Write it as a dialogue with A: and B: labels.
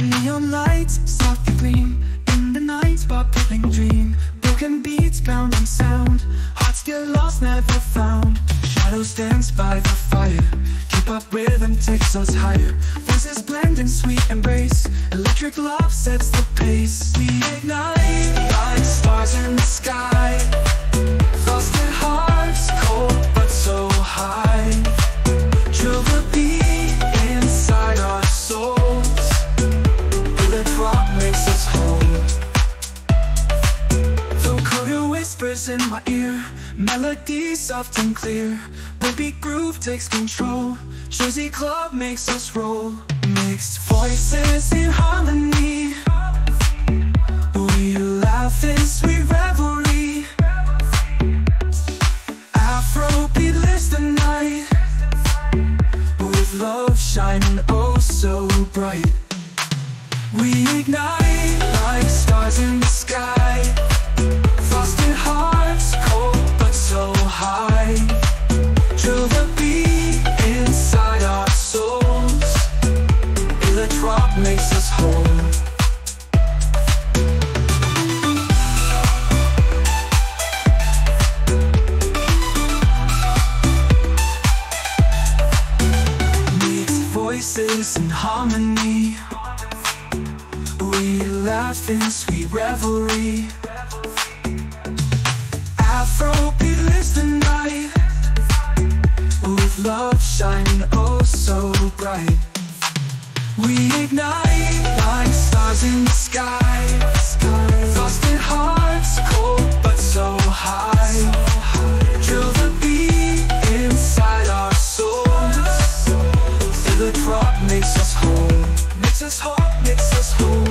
A: Neon lights, soft gleam In the night, sparkling dream. Broken beats, pounding sound. Hearts get lost, never found. Shadows dance by the fire. Keep up rhythm, takes us higher. Voices blend in sweet embrace. Electric love sets the pace. Ear. Melody soft and clear. Bumpy groove takes control. Jersey club makes us roll. Mixed voices in harmony. We laugh in sweet revelry. Afrobeat lifts the night. With love shining oh so bright. We ignite like stars in the sky voices in harmony. We laugh in sweet revelry. Afrobeat lifts the night. With love shining oh so bright. We ignite like stars in the sky makes us whole, makes us whole, makes us whole.